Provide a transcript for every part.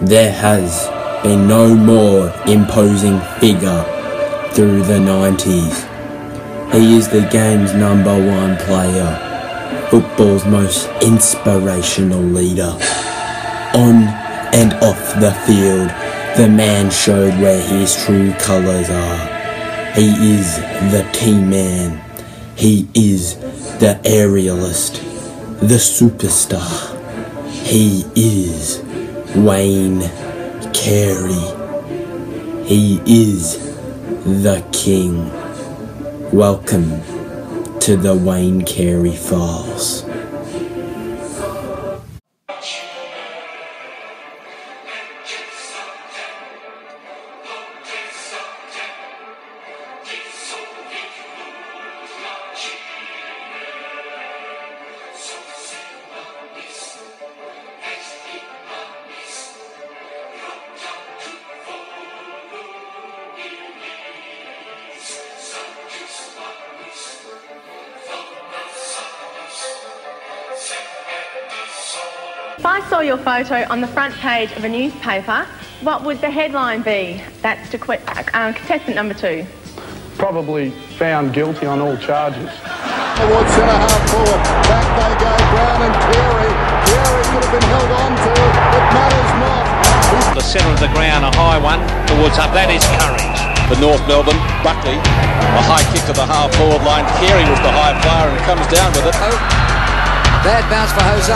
There has been no more imposing figure through the 90s. He is the game's number one player, football's most inspirational leader. On and off the field, the man showed where his true colours are. He is the team man. He is the aerialist, the superstar. He is Wayne Carey. He is the king. Welcome to the Wayne Carey Files. If I saw your photo on the front page of a newspaper, what would the headline be? That's to quit, um, contestant number two. Probably found guilty on all charges. Towards centre half forward. Back they go. Brown and Carey. Carey could have been held on to. It matters not. He's The centre of the ground, a high one towards up. That is courage. for North Melbourne. Buckley, a high kick to the half forward line. Carey was the high flyer and comes down with it. Oh, Bad bounce for Jose,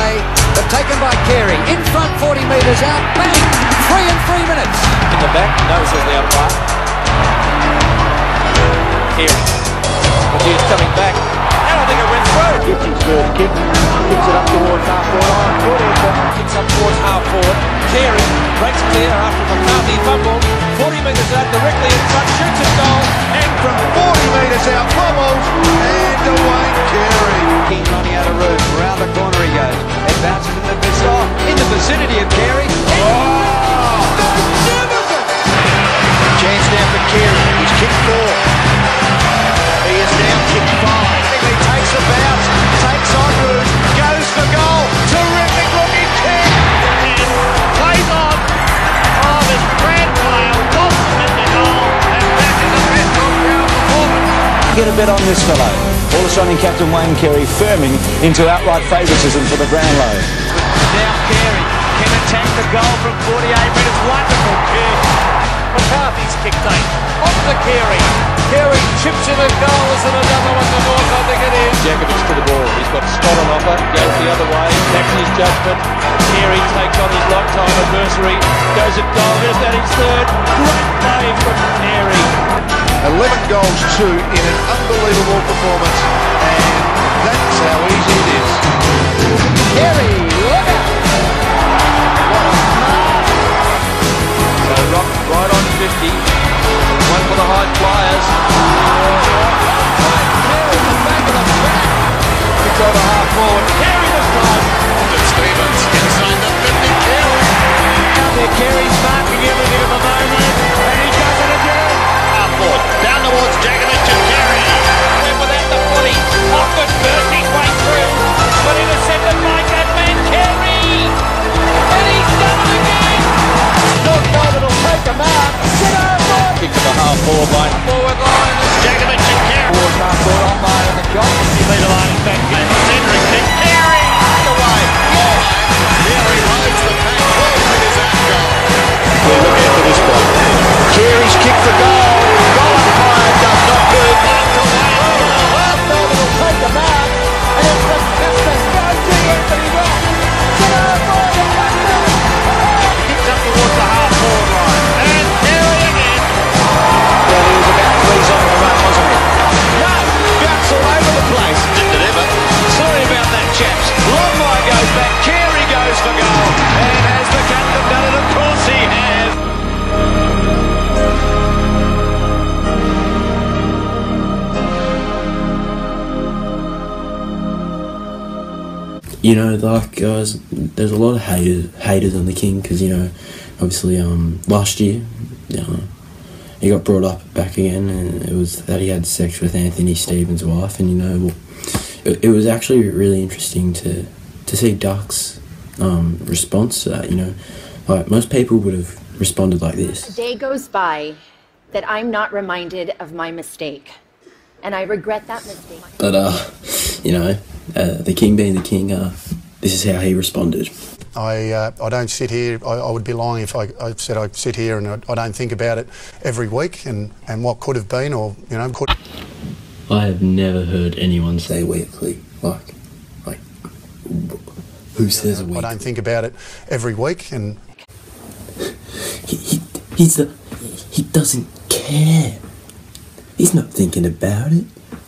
but taken by Carey. In front, 40 metres out. Bang! Three and three minutes. In the back, notices the umpire. Carey. But he's coming back. And I think it went through. Gets his first kick, kicks it up towards half forward line. Oh, good effort. Kicks up towards half forward. Carey breaks clear after McCarthy fumble. 40 metres out, directly in front, shoots a goal. And from 40 metres out. Bubbles. And away Carey. Vicinity, in the vicinity of Carey. Chance oh! now for Carey. He's kicked four. He is now kicked five. He takes a bounce. Takes on route. Goes for goal. Terrific looking kick. Plays on. Oh, this grand player wants him goal. And that is a best performance. Get a bet on this fellow. All Australian captain Wayne Carey firming into outright favouritism for the Brownlow. Now Carey can attack the goal from 48 metres. Wonderful kick. McCarthy's kicked eight. Off to Carey. Carey chips in a goal. Is it another one to North? I think it is. Jakovich to the ball. He's got Scott on offer. Goes the other way. Backs his judgment. Carey takes on his lifetime adversary. Goes at goal. There's that his third. Great play from Carey. 11 goals, two in an unbelievable performance. And forward. Carey this. Stevens inside the 50. Carey. Out there, Carey's marking everything at the moment. And he does it again. Half forward. Down towards Jakovich you know, like guys, there's a lot of haters haters on the king because you know, obviously, um, last year, you know, he got brought up back again, and it was that he had sex with Anthony Stevens' wife, and you know, well, it, it was actually really interesting to to see Duck's um, response to that. You know, Like most people would have responded like this. A day goes by that I'm not reminded of my mistake. And I regret that mistake. But uh, you know, uh, the king being the king, uh, this is how he responded. I, uh, I don't sit here, I, I would be lying if I, I said I sit here and I, I don't think about it every week and, and what could have been or, you know, could. I have never heard anyone say weekly. Like, like, who says a I week? don't think about it every week and He, he, he's the, he doesn't care. He's not thinking about it.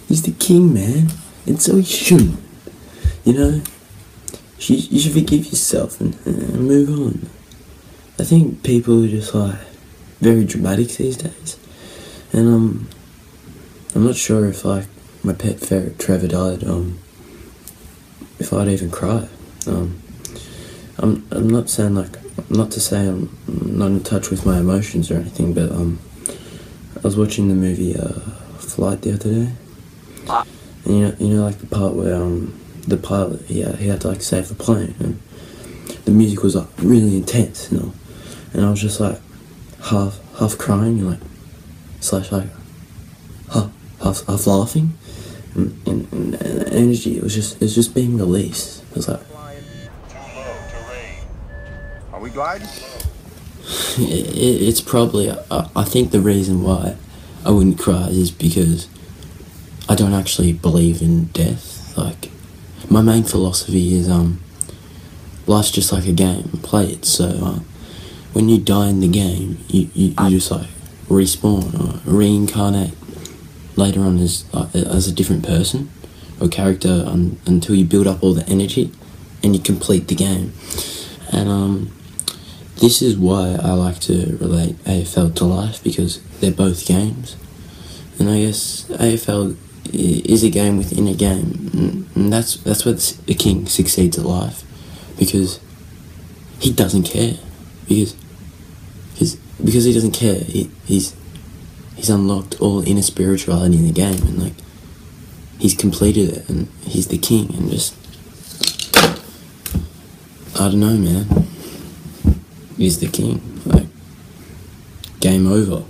He's the king, man, and so he shouldn't. You know, you, you should forgive yourself and, and move on. I think people are just like very dramatic these days, and um, I'm not sure if like my pet ferret Trevor died, um, if I'd even cry. Um, I'm I'm not saying like not to say I'm not in touch with my emotions or anything, but um, I was watching the movie uh, Flight the other day, and you know you know like the part where um the pilot he had, he had to like save the plane and the music was like really intense, you know, and I was just like half half crying and like slash like half half, half laughing, and, and, and the energy it was just it was just being released. It was like. Are we gliding? it, it- it's probably I, I think the reason why I wouldn't cry is because I don't actually believe in death. Like my main philosophy is um life's just like a game, play it. So uh, when you die in the game, you, you, you just like respawn or reincarnate later on as uh, as a different person or character un, until you build up all the energy and you complete the game. And um this is why I like to relate AFL to life because they're both games. And I guess AFL is a game within a game. And- that's that's the the king succeeds at life because he doesn't care. Because because, because he doesn't care, he, he's he's unlocked all inner spirituality in the game and like he's completed it and he's the king and just I don't know man. He's the king. Like game over.